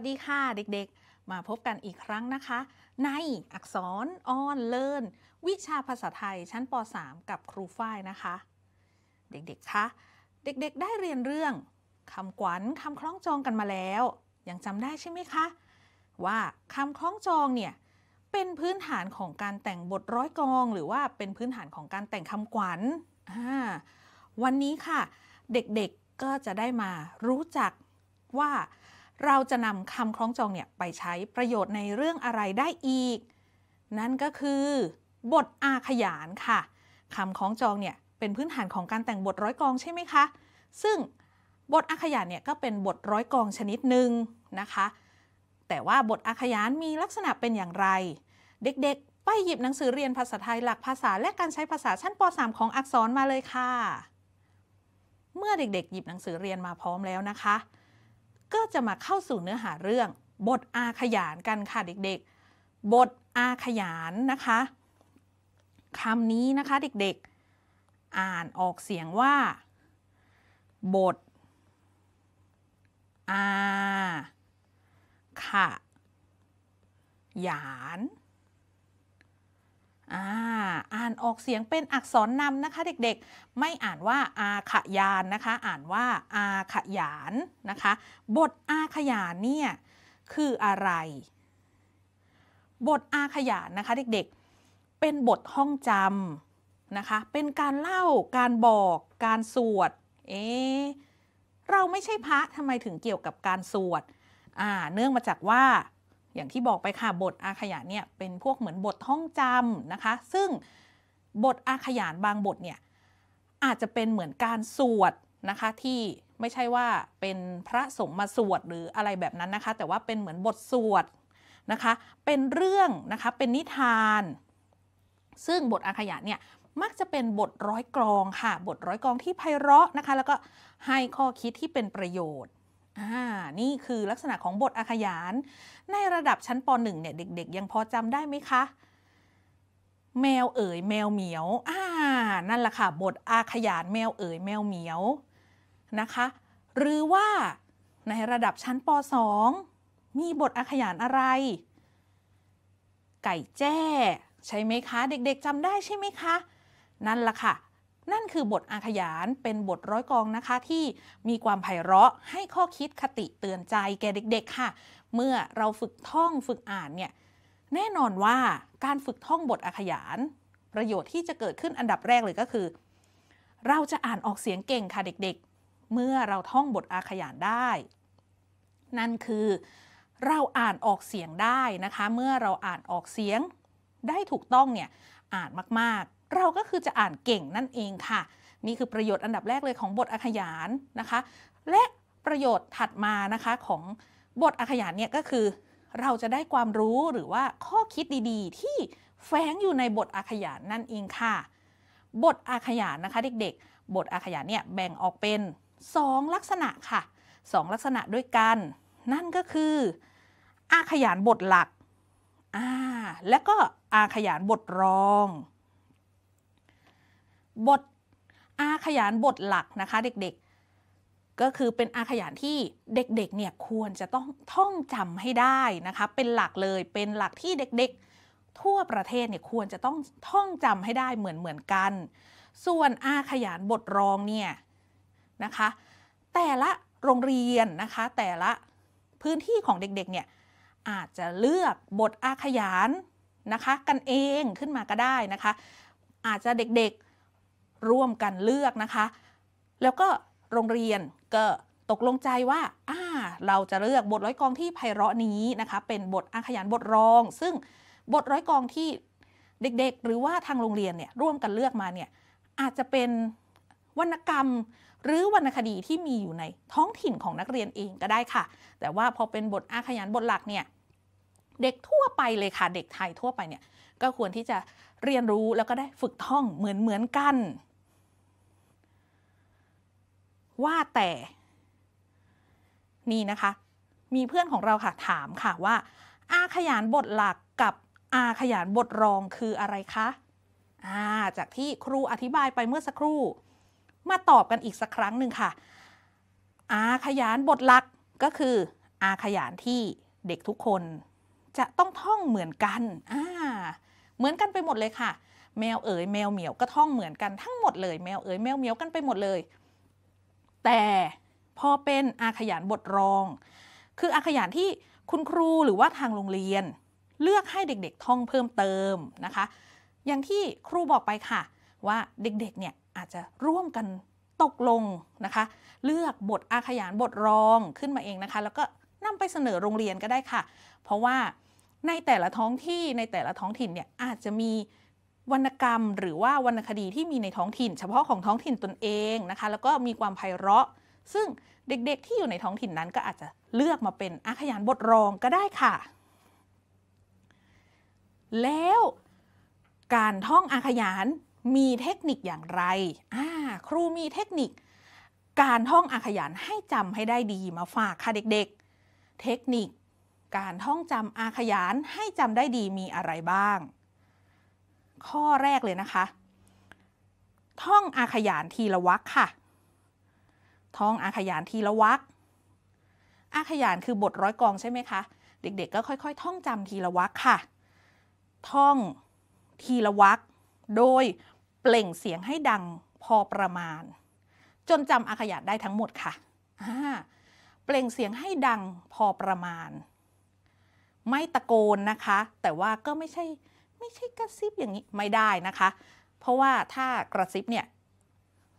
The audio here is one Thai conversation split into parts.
วัสดีค่ะเด็กๆ มาพบกันอีกครั้งนะคะ ในอักษรออนเลินวิชาภาษาไทยชั้นป .3 กับครูฝ้ายนะคะ เด็กๆคะเด็กๆ ได้เรียนเรื่องคำขวัญคำคล้องจองกันมาแล้ว ยังจำได้ใช่ไหมคะ ว่าคำคล้องจองเนี่ยเป็นพื้นฐานของการแต่งบทร้อยกอง หรือว่าเป็นพื้นฐานของการแต่งคำขวัญวันนี้ค่ะ เด็กๆก็จะได้มารู้จักว่า เราจะนำคำคล้องจองเนี่ยไปใช้ประโยชน์ในเรื่องอะไรได้อีก นั่นก็คือ บทอาขยานค่ะคำคล้องจองเนี่ยเป็นพื้นฐานของการแต่งบทร้อยกองใช่ไหมคะ ซึ่งบทอาขยานเนี่ยก็เป็นบทร้อยกองชนิดหนึ่งนะคะ แต่ว่าบทอาขยานมีลักษณะเป็นอย่างไร เด็กๆ ไปหยิบหนังสือเรียนภาษาไทยหลักภาษาและการใช้ภาษาชั้นป .3 ของอักษรมาเลยค่ะ เมื่อเด็กๆ หยิบหนังสือเรียนมาพร้อมแล้วนะคะ ก็จะมาเข้าสู่เนื้อหาเรื่อง บทอาขยานกันค่ะเด็กๆ บทอาขยานนะคะคำนี้นะคะเด็กๆ อ่านออกเสียงว่า บทอาขยาน อ่าอ่านออกเสียงเป็นอักษรนำนะคะเด็กๆ ไม่อ่านว่าอาขยานนะคะ อ่านว่าอาขยานนะคะ บทอาขยานเนี่ยคืออะไร บทอาขยานนะคะเด็กๆ เป็นบทห้องจำนะคะ เป็นการเล่า การบอก การสวด เอ๊เราไม่ใช่พระทำไมถึงเกี่ยวกับการสวด อ่า เนื่องมาจากว่า อย่างที่บอกไปค่ะบทอาขยานเนี่ยเป็นพวกเหมือนบทท่องจำนะคะ ซึ่งบทอาขยานบางบทเนี่ยอาจจะเป็นเหมือนการสวดนะคะที่ไม่ใช่ว่าเป็นพระสงฆ์มาสวดหรืออะไรแบบนั้นนะคะ แต่ว่าเป็นเหมือนบทสวดนะคะ เป็นเรื่องนะคะเป็นนิทาน ซึ่งบทอาขยานเนี่ยมักจะเป็นบทร้อยกรองค่ะ บทร้อยกรองที่ไพเราะนะคะ แล้วก็ให้ข้อคิดที่เป็นประโยชน์ อ่า นี่คือลักษณะของบทอาขยาน ในระดับชั้นป .1 เนี่ยเด็ก ๆ ยังพอจำได้ไหมคะ แมวเอ๋ยแมวเหมียว อ่า นั่นแหละค่ะ บทอาขยานแมวเอ๋ยแมวเหมียวนะคะ หรือว่าในระดับชั้นป .2 มีบทอาขยานอะไร ไก่แจ้ ใช่ไหมคะ เด็ก ๆจำได้ใช่ไหมคะ นั่นแหละค่ะ นั่นคือบทอาขยานเป็นบทร้อยกองนะคะ ที่มีความไพเราะให้ข้อคิดคติเตือนใจแก่เด็ก ๆ ค่ะ เมื่อเราฝึกท่องฝึกอ่านเนี่ยแน่นอนว่าการฝึกท่องบทอาขยาน ประโยชน์ที่จะเกิดขึ้นอันดับแรกเลยก็คือ เราจะอ่านออกเสียงเก่งค่ะเด็กๆ เมื่อเราท่องบทอาขยานได้ นั่นคือเราอ่านออกเสียงได้นะคะ เมื่อเราอ่านออกเสียงได้ถูกต้องเนี่ยอ่านมากๆ เราก็คือจะอ่านเก่งนั่นเองค่ะ นี่คือประโยชน์อันดับแรกเลยของบทอาขยานนะคะ และประโยชน์ถัดมานะคะของบทอาขยานเนี่ยก็คือ เราจะได้ความรู้หรือว่าข้อคิดดีๆ ที่แฝงอยู่ในบทอาขยานนั่นเองค่ะ บทอาขยานนะคะเด็กๆ บทอาขยานเนี่ยแบ่งออกเป็น 2 ลักษณะค่ะ 2 ลักษณะด้วยกัน นั่นก็คืออาขยานบทหลัก อ่า และก็อาขยานบทรอง บทอาขยานบทหลักนะคะเด็กๆ ก็คือเป็นอาขยานที่เด็กๆเนี่ยควรจะต้องท่องจำให้ได้นะคะเป็นหลักเลยเป็นหลักที่เด็กๆ ทั่วประเทศเนี่ยควรจะต้องท่องจำให้ได้เหมือนเหมือนกัน ส่วนอาขยานบทรองเนี่ยนะคะแต่ละโรงเรียนนะคะแต่ละพื้นที่ของเด็กๆเนี่ยอาจจะเลือกบทอาขยานนะคะกันเองขึ้นมาก็ได้นะคะ อาจจะเด็กๆ ร่วมกันเลือกนะคะ แล้วก็โรงเรียนก็ตกลงใจว่าอ่าเราจะเลือกบทร้อยกองที่ไพเราะนี้นะคะ เป็นบทอาขยานบทรอง ซึ่งบทร้อยกองที่เด็กๆ หรือว่าทางโรงเรียนเนี่ยร่วมกันเลือกมาเนี่ยอาจจะเป็นวรรณกรรมหรือวรรณคดีที่มีอยู่ในท้องถิ่นของนักเรียนเองก็ได้ค่ะ แต่ว่าพอเป็นบทอาขยานบทหลักเนี่ยเด็กทั่วไปเลยค่ะ เด็กไทยทั่วไปเนี่ยก็ควรที่จะเรียนรู้แล้วก็ได้ฝึกท่องเหมือนเหมือนกัน ว่าแต่นี่นะคะ มีเพื่อนของเราค่ะถามค่ะว่า อาขยานบทหลักกับอาขยานบทรองคืออะไรคะาจากที่ครูอธิบายไปเมื่อสักครู่ มาตอบกันอีกสักครั้งหนึ่งค่ะ อาขยานบทหลักก็คือ อาขยานที่เด็กทุกคนจะต้องท่องเหมือนกันอ่าเหมือนกันไปหมดเลยค่ะ แมวเอ๋ยแมวเหมียวก็ท่องเหมือนกันทั้งหมดเลย แมวเอ๋ยแมวเหมียวกันไปหมดเลย แต่พอเป็นอาขยานบทรอง คืออาขยานที่คุณครูหรือว่าทางโรงเรียน เลือกให้เด็กๆท่องเพิ่มเติมนะคะ อย่างที่ครูบอกไปค่ะ ว่าเด็กๆเนี่ยอาจจะร่วมกันตกลงนะคะ เลือกบทอาขยานบทรองขึ้นมาเองนะคะ แล้วก็นำไปเสนอโรงเรียนก็ได้ค่ะ เพราะว่าในแต่ละท้องที่ในแต่ละท้องถิ่นเนี่ยอาจจะมี วรรณกรรม หรือว่าวรรณคดีที่มีในท้องถิ่น เฉพาะของท้องถิ่นตนเองนะคะ แล้วก็มีความไพเราะ ซึ่งเด็กๆที่อยู่ในท้องถิ่นนั้นก็อาจจะเลือกมาเป็นอาขยานบทรองก็ได้ค่ะ แล้วการท่องอาขยานมีเทคนิคอย่างไรอ่าครูมีเทคนิค การท่องอาขยานให้จำให้ได้ดีมาฝากค่ะเด็กๆ เทคนิค การท่องจำอาขยานให้จำได้ดีมีอะไรบ้าง ข้อแรกเลยนะคะ ท่องอาขยานทีละวรรคค่ะ ท่องอาขยานทีละวรรคอาขยานคือบทร้อยกองใช่ไหมคะ เด็ก ๆ ก็ค่อย ๆ ท่องจำทีละวรรคค่ะ ท่องทีละวรรคโดยเปล่งเสียงให้ดังพอประมาณ จนจำอาขยานได้ทั้งหมดค่ะเปล่งเสียงให้ดังพอประมาณ ไม่ตะโกนนะคะ แต่ว่าก็ไม่ใช่ ไม่ใช่กระซิบอย่างนี้ไม่ได้นะคะ เพราะว่าถ้ากระซิบเนี่ย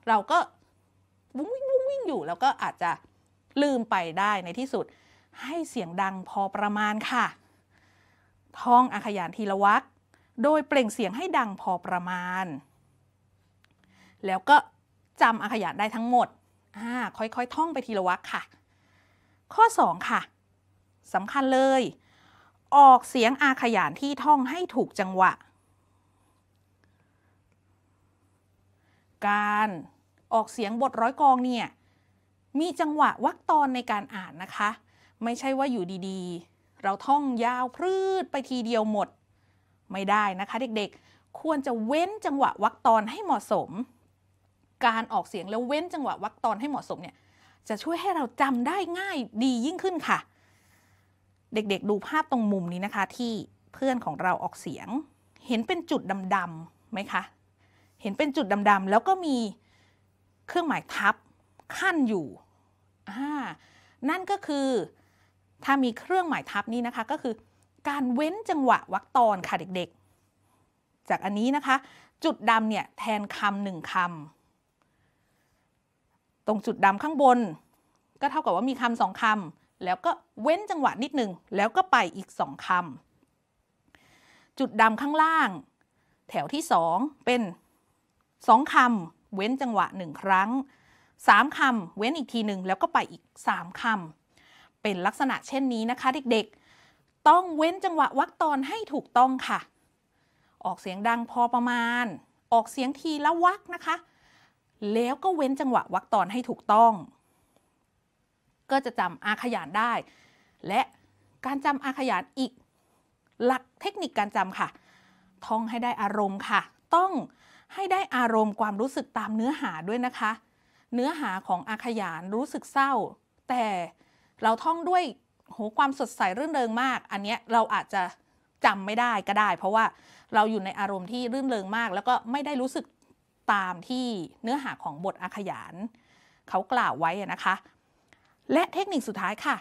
เราก็วุ้งวิ่งวุ้งวิ่งอยู่แล้วก็อาจจะลืมไปได้ในที่สุด ให้เสียงดังพอประมาณค่ะ ท่องอาขยานทีละวรรคโดยเปล่งเสียงให้ดังพอประมาณ แล้วก็จำอาขยานได้ทั้งหมดค่อยๆ ท่องไปทีละวรรคค่ะ ข้อ 2 ค่ะสำคัญเลย ออกเสียงอาขยานที่ท่องให้ถูกจังหวะ การออกเสียงบทร้อยกองเนี่ยมีจังหวะวรรคตอนในการอ่านนะคะ ไม่ใช่ว่าอยู่ดีๆ เราท่องยาวพืดไปทีเดียวหมด ไม่ได้นะคะเด็กๆ ควรจะเว้นจังหวะวรรคตอนให้เหมาะสม การออกเสียงแล้วเว้นจังหวะวรรคตอนให้เหมาะสมเนี่ยจะช่วยให้เราจำได้ง่ายดียิ่งขึ้นค่ะ เด็กๆ ดูภาพตรงมุมนี้นะคะ ที่เพื่อนของเราออกเสียง เห็นเป็นจุดดำๆไหมคะ เห็นเป็นจุดดำๆแล้วก็มีเครื่องหมายทับขั้นอยู่นั่นก็คือถ้ามีเครื่องหมายทับนี้นะคะ ก็คือการเว้นจังหวะวรรคตอนค่ะเด็กๆ จากอันนี้นะคะ จุดดำเนี่ยแทนคำหนึ่งคำตรงจุดดำข้างบน ก็เท่ากับว่ามีคำสองคำ แล้วก็เว้นจังหวะนิดหนึ่งแล้วก็ไปอีกสองคำจุดดำข้างล่าง แถวที่สองเป็นสองคำเว้นจังหวะหนึ่งครั้งสามคำเว้นอีกทีหนึ่งแล้วก็ไปอีกสามคำเป็นลักษณะเช่นนี้นะคะเด็กๆ ต้องเว้นจังหวะวรรคตอนให้ถูกต้องค่ะ ออกเสียงดังพอประมาณ ออกเสียงทีละวรรคนะคะ แล้วก็เว้นจังหวะวรรคตอนให้ถูกต้อง ก็จะจำอาขยานได้ และการจำอาขยานอีก หลักเทคนิคการจำค่ะ ท่องให้ได้อารมณ์ค่ะ ต้องให้ได้อารมณ์ความรู้สึกตามเนื้อหาด้วยนะคะ เนื้อหาของอาขยานรู้สึกเศร้า แต่เราท่องด้วยโหความสดใสรื่นเริงมาก อันนี้เราอาจจะจำไม่ได้ก็ได้ เพราะว่าเราอยู่ในอารมณ์ที่รื่นเริงมาก แล้วก็ไม่ได้รู้สึกตามที่เนื้อหาของบทอาขยาน เขากล่าวไว้นะคะ และเทคนิคสุดท้ายค่ะ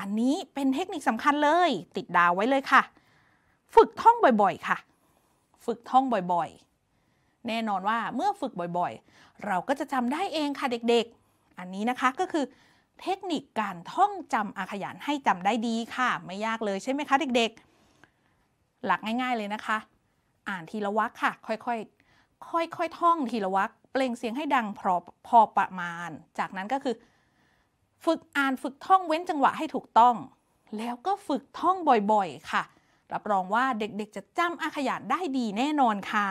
อันนี้เป็นเทคนิคสำคัญเลย ติดดาวไว้เลยค่ะ ฝึกท่องบ่อยๆ ค่ะ ฝึกท่องบ่อยๆ แน่นอนว่าเมื่อฝึกบ่อยๆ เราก็จะจำได้เองค่ะเด็กๆ อันนี้นะคะก็คือเทคนิคการท่องจำอาขยานให้จำได้ดีค่ะ ไม่ยากเลยใช่ไหมคะเด็กๆ หลักง่ายๆเลยนะคะ อ่านทีละวรรคค่ะ ค่อยๆ ค่อยๆ ท่องทีละวรรคเปล่งเสียงให้ดังพอพอประมาณ จากนั้นก็คือ ฝึกอ่านฝึกท่องเว้นจังหวะให้ถูกต้อง แล้วก็ฝึกท่องบ่อยๆ ค่ะ รับรองว่าเด็กๆ จะจำอาขยานได้ดีแน่นอนค่ะ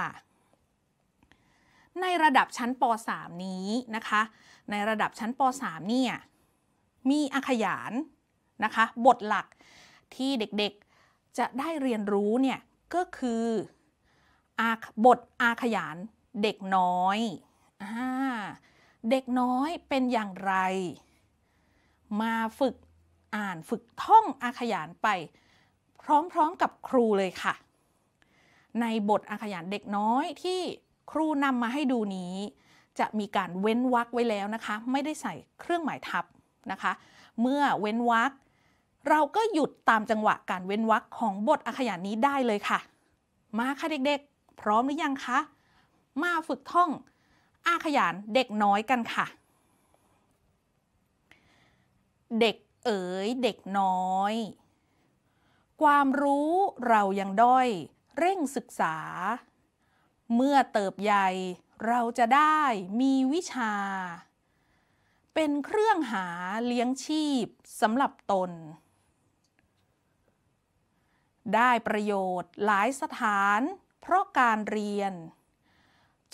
ในระดับชั้นป .3 นี้นะคะ ในระดับชั้นป .3 เนี่ยมีอาขยานนะคะ บทหลักที่เด็กๆจะได้เรียนรู้เนี่ยก็คืออาบทอาขยานเด็กน้อยอเด็กน้อยเป็นอย่างไร มาฝึกอ่านฝึกท่องอาขยานไป พร้อมๆกับครูเลยค่ะ ในบทอาขยานเด็กน้อยที่ครูนำมาให้ดูนี้ จะมีการเว้นวรรคไว้แล้วนะคะ ไม่ได้ใส่เครื่องหมายทับนะคะ เมื่อเว้นวรรคเราก็หยุดตามจังหวะการเว้นวรรคของบทอาขยานนี้ได้เลยค่ะ มาค่ะเด็กๆ พร้อมหรือยังคะ มาฝึกท่องอาขยานเด็กน้อยกันค่ะ เด็กเอ๋ยเด็กน้อย ความรู้เรายังด้อย เร่งศึกษา เมื่อเติบใหญ่เราจะได้มีวิชา เป็นเครื่องหาเลี้ยงชีพสำหรับตน ได้ประโยชน์หลายสถาน เพราะการเรียน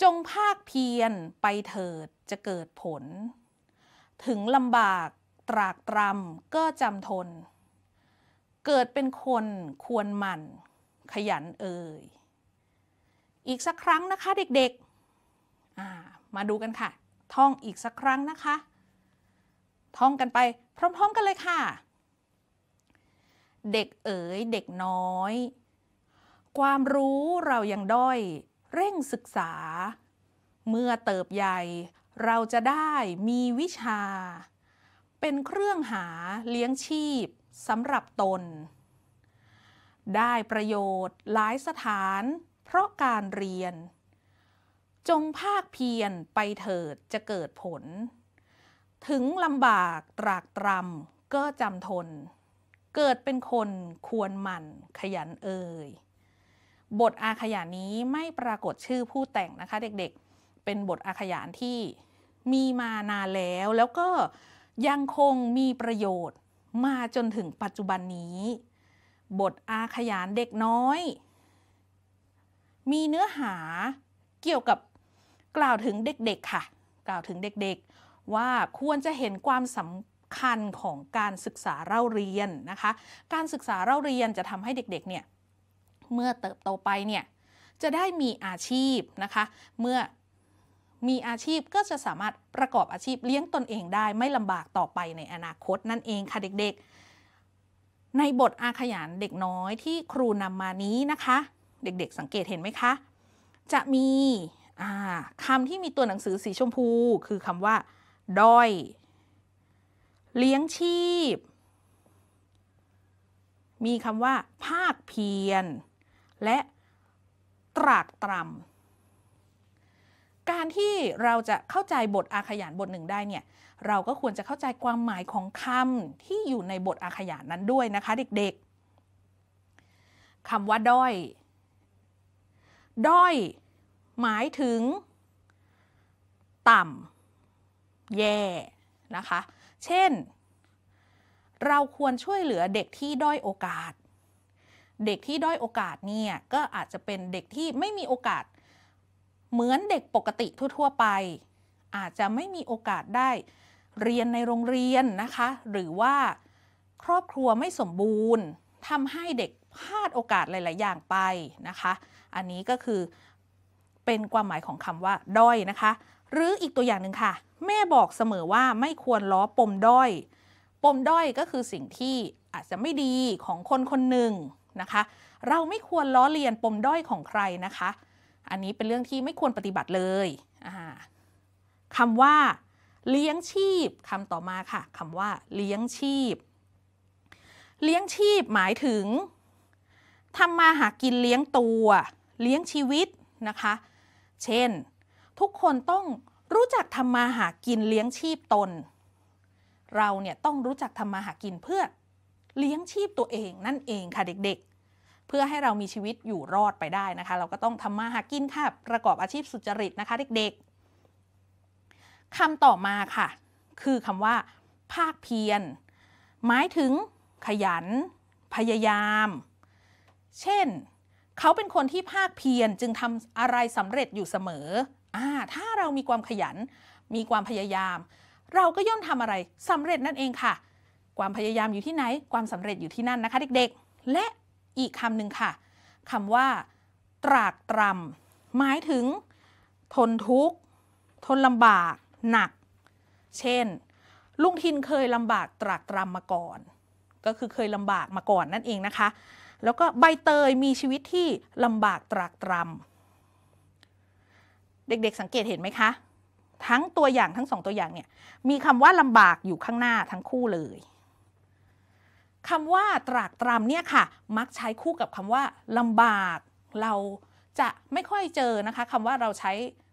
จงภาคเพียรไปเถิดจะเกิดผล ถึงลำบาก ตรากตรำก็จำทน เกิดเป็นคนควรหมั่น ขยันเอ่ย อีกสักครั้งนะคะเด็กๆ มาดูกันค่ะ ท่องอีกสักครั้งนะคะ ท่องกันไปพร้อมๆกันเลยค่ะ เด็กเอ๋ยเด็กน้อย ความรู้เรายังด้อย เร่งศึกษา เมื่อเติบใหญ่เราจะได้มีวิชา เป็นเครื่องหาเลี้ยงชีพสำหรับตน ได้ประโยชน์หลายสถานเพราะการเรียน จงภาคเพียรไปเถิดจะเกิดผล ถึงลำบากตรากตรำก็จำทน เกิดเป็นคนควรหมั่นขยันเอ่ยบทอาขยานนี้ไม่ปรากฏชื่อผู้แต่งนะคะเด็กๆ เป็นบทอาขยานที่มีมานานแล้วแล้วก็ ยังคงมีประโยชน์มาจนถึงปัจจุบันนี้ บทอาขยานเด็กน้อย มีเนื้อหาเกี่ยวกับกล่าวถึงเด็กๆค่ะ กล่าวถึงเด็กๆ ว่าควรจะเห็นความสำคัญของการศึกษาเล่าเรียนนะคะ การศึกษาเล่าเรียนจะทำให้เด็กๆเนี่ยเมื่อเติบโตไปเนี่ยจะได้มีอาชีพนะคะ เมื่อ มีอาชีพก็จะสามารถประกอบอาชีพเลี้ยงตนเองได้ไม่ลำบากต่อไปในอนาคตนั่นเองค่ะเด็กๆ ในบทอาขยานเด็กน้อยที่ครูนำมานี้นะคะ เด็กๆสังเกตเห็นไหมคะ จะมีคำที่มีตัวหนังสือสีชมพู คือคำว่าด้อย เลี้ยงชีพ มีคำว่า ภาคเพียร และตรากตรำ การที่เราจะเข้าใจบทอาขยานบทหนึ่งได้เนี่ยเราก็ควรจะเข้าใจความหมายของคำที่อยู่ในบทอาขยานนั้นด้วยนะคะเด็กๆคำว่าด้อย ด้อย หมายถึง ต่ำแย่นะคะ เช่น เราควรช่วยเหลือเด็กที่ด้อยโอกาส เด็กที่ด้อยโอกาสเนี่ยก็อาจจะเป็นเด็กที่ไม่มีโอกาส เหมือนเด็กปกติทั่วๆไป อาจจะไม่มีโอกาสได้เรียนในโรงเรียนนะคะ หรือว่าครอบครัวไม่สมบูรณ์ทำให้เด็กพลาดโอกาสหลาย ๆ อย่างไปนะคะ อันนี้ก็คือเป็นความหมายของคำว่า ด้อยนะคะ หรืออีกตัวอย่างหนึ่งค่ะ แม่บอกเสมอว่าไม่ควรล้อปมด้อย ปมด้อยก็คือสิ่งที่อาจจะไม่ดีของคนคนหนึ่งนะคะ เราไม่ควรล้อเลียนปมด้อยของใครนะคะ อันนี้เป็นเรื่องที่ไม่ควรปฏิบัติเลยคำว่า เลี้ยงชีพคำต่อมาค่ะคำว่า เลี้ยงชีพ เลี้ยงชีพหมายถึงทำมาหากินเลี้ยงตัว เลี้ยงชีวิตนะคะ เช่น ทุกคนต้องรู้จักทำมาหากินเลี้ยงชีพตน เราเนี่ยต้องรู้จักทำมาหากินเพื่อเลี้ยงชีพตัวเองนั่นเองค่ะเด็กๆ พื่อให้เรามีชีวิตอยู่รอดไปได้นะคะ เราก็ต้องทำมาหากินค่ะ ประกอบอาชีพสุจริตนะคะ เด็กๆคำต่อมาค่ะ คือคำว่า ภาคเพียร หมายถึงขยัน พยายาม เช่น เขาเป็นคนที่ภาคเพียรจึงทำอะไรสำเร็จอยู่เสมออ่าถ้าเรามีความขยัน มีความพยายาม เราก็ย่อมทำอะไรสำเร็จนั่นเองค่ะ ความพยายามอยู่ที่ไหน ความสำเร็จอยู่ที่นั่นนะคะ เด็กๆ และ อีกคำหนึ่งค่ะคำว่า ตรากตรำหมายถึง ทนทุกข์ ทนลำบาก หนัก เช่น ลุงทินเคยลำบากตรากตรำมาก่อน ก็คือเคยลำบากมาก่อนนั่นเองนะคะ แล้วก็ใบเตยมีชีวิตที่ลำบากตรากตรำเด็กๆสังเกตเห็นไหมคะ ทั้งตัวอย่างทั้งสองตัวอย่างเนี่ยมีคำว่าลำบากอยู่ข้างหน้าทั้งคู่เลย คำว่าตรากตรำเนี่ยค่ะ มักใช้คู่กับคำว่าลำบาก เราจะไม่ค่อยเจอนะคะคำว่าเราใช้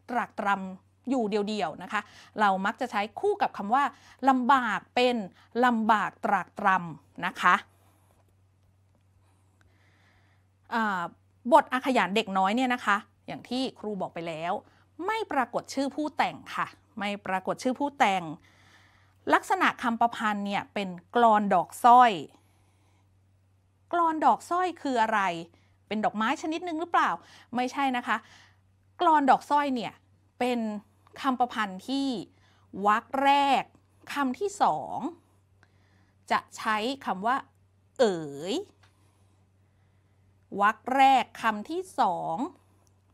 ตรากตรำอยู่เดียวๆนะคะ เรามักจะใช้คู่กับคำว่าลำบากเป็นลำบากตรากตรำนะคะบทอาขยานเด็กน้อยเนี่ยนะคะ อย่างที่ครูบอกไปแล้ว ไม่ปรากฏชื่อผู้แต่งค่ะ ไม่ปรากฏชื่อผู้แต่ง ลักษณะคำประพันธ์เนี่ยเป็นกรอนดอกสร้อย กรอนดอกสร้อยคืออะไร เป็นดอกไม้ชนิดหนึ่งหรือเปล่า ไม่ใช่นะคะ กรอนดอกสร้อยเนี่ยเป็นคำประพันธ์ที่วรรคแรกคำที่สองจะใช้คำว่า เอ๋ยวรรคแรกคำที่สอง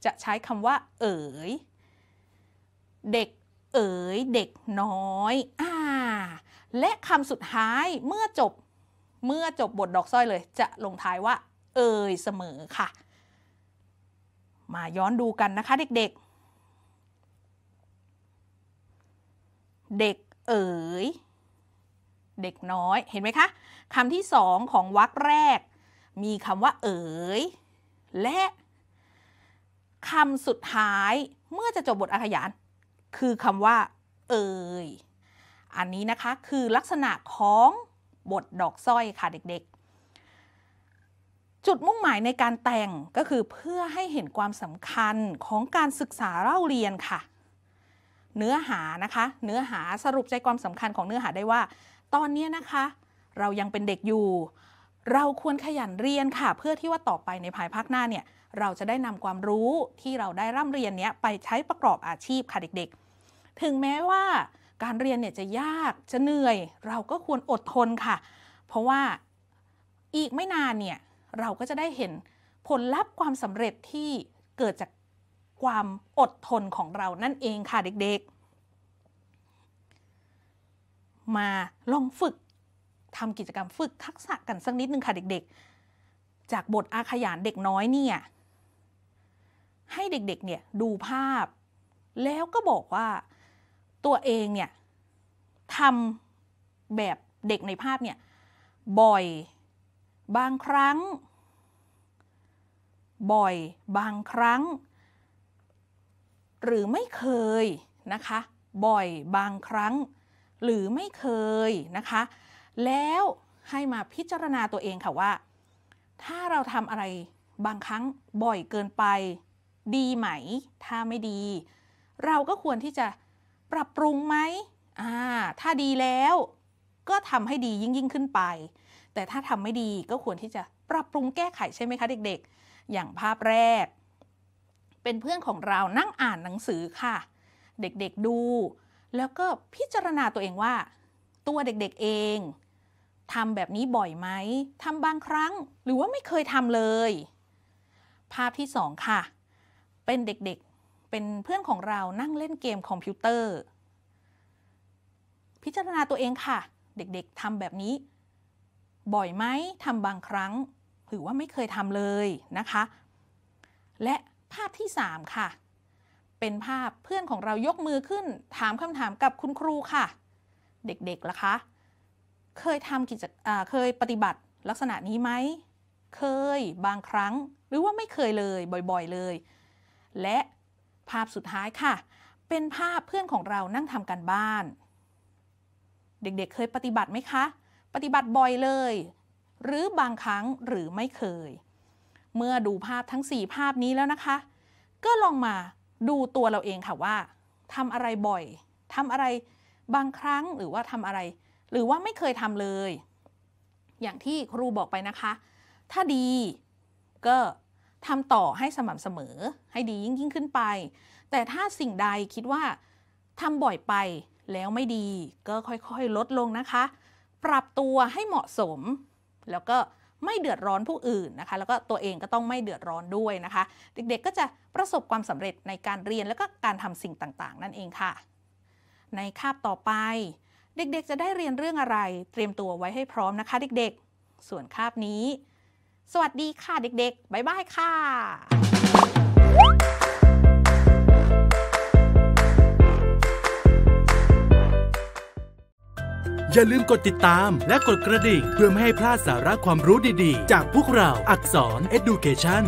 จะใช้คำว่า เอ๋ย เด็กเอ๋ยเด็กน้อย อ่า และคำสุดท้ายเมื่อจบ เมื่อจบบทดอกสร้อยเลย จะลงท้ายว่า เอ่ยเสมอค่ะ มาย้อนดูกันนะคะ เด็กๆ เด็กเอ๋ย เด็กน้อยเห็นไหมคะคำที่สองของวรรคแรก มีคำว่า เอ๋ย และคำสุดท้ายเมื่อจะจบบทอาขยาน คือคำว่า เอ่ย อันนี้นะคะคือลักษณะของ บทดอกสร้อยค่ะเด็กๆ จุดมุ่งหมายในการแต่งก็คือเพื่อให้เห็นความสำคัญของการศึกษาเล่าเรียนค่ะ เนื้อหานะคะ เนื้อหาสรุปใจความสำคัญของเนื้อหาได้ว่า ตอนนี้นะคะ เรายังเป็นเด็กอยู่ เราควรขยันเรียนค่ะ เพื่อที่ว่าต่อไปในภายภาคหน้าเนี่ยเราจะได้นำความรู้ที่เราได้ร่ำเรียนเนี้ยไปใช้ประกอบอาชีพค่ะเด็กๆ ถึงแม้ว่า การเรียนเนี่ยจะยากจะเหนื่อย เราก็ควรอดทนค่ะ เพราะว่าอีกไม่นานเนี่ยเราก็จะได้เห็นผลลัพธ์ความสำเร็จที่เกิดจากความอดทนของเรานั่นเองค่ะเด็กๆ มาลองฝึกทำกิจกรรมฝึกทักษะกันสักนิดนึงค่ะเด็กๆ จากบทอาขยานเด็กน้อยเนี่ยให้เด็กๆเนี่ยดูภาพ แล้วก็บอกว่า ตัวเองเนี่ยทำแบบเด็กในภาพเนี่ยบ่อยบางครั้ง บ่อยบางครั้ง หรือไม่เคยนะคะ บ่อยบางครั้ง หรือไม่เคยนะคะ แล้วให้มาพิจารณาตัวเองค่ะว่า ถ้าเราทำอะไรบางครั้งบ่อยเกินไป ดีไหม ถ้าไม่ดี เราก็ควรที่จะ ปรับปรุงไหมอ่าถ้าดีแล้วก็ทำให้ดียิ่งยิ่งขึ้นไป แต่ถ้าทำไม่ดีก็ควรที่จะปรับปรุงแก้ไขใช่ไหมคะเด็กๆ อย่างภาพแรก เป็นเพื่อนของเรานั่งอ่านหนังสือค่ะ เด็กๆดู แล้วก็พิจารณาตัวเองว่า ตัวเด็กๆเองทำแบบนี้บ่อยไหมทำบางครั้งหรือว่าไม่เคยทำเลย ภาพที่สองค่ะ เป็นเด็ก เป็นเพื่อนของเรานั่งเล่นเกมคอมพิวเตอร์ พิจารณาตัวเองค่ะ เด็กๆทำแบบนี้ บ่อยไหมทำบางครั้ง หรือว่าไม่เคยทำเลยนะคะ และภาพที่ 3 ค่ะ เป็นภาพเพื่อนของเรายกมือขึ้น ถามคำถามกับคุณครูค่ะ เด็กๆล่ะคะ เคยทำกิจเคยปฏิบัติลักษณะนี้ไหม เคยบางครั้ง หรือว่าไม่เคยเลยบ่อยๆเลย และ ภาพสุดท้ายค่ะ เป็นภาพเพื่อนของเรานั่งทำกันบ้าน เด็กๆเเคยปฏิบัติไหมคะ ปฏิบัติบ่อยเลย หรือบางครั้งหรือไม่เคย เมื่อดูภาพทั้ง 4 ภาพนี้แล้วนะคะ ก็ลองมาดูตัวเราเองค่ะว่าทำอะไรบ่อยทำอะไรบางครั้งหรือว่าทำอะไร หรือว่าไม่เคยทำเลย อย่างที่ครูบอกไปนะคะ ถ้าดีก็ ทำต่อให้สม่ำเสมอให้ดียิ่งยิ่งขึ้นไป แต่ถ้าสิ่งใดคิดว่าทำบ่อยไปแล้วไม่ดี ก็ค่อยๆ ลดลงนะคะ ปรับตัวให้เหมาะสม แล้วก็ไม่เดือดร้อนผู้อื่นนะคะ แล้วก็ตัวเองก็ต้องไม่เดือดร้อนด้วยนะคะ เด็กๆก็จะประสบความสำเร็จในการเรียนแล้วก็การทำสิ่งต่างๆ นั่นเองค่ะ ในคาบต่อไป เด็กๆ จะได้เรียนเรื่องอะไร เตรียมตัวไว้ให้พร้อมนะคะ เด็กๆ ส่วนคาบนี้ สวัสดีค่ะเด็กๆ บ๊ายบายค่ะอย่าลืมกดติดตามและกดกระดิ่งเพื่อไม่ให้พลาดสาระความรู้ดีๆ จากพวกเราอักษร Education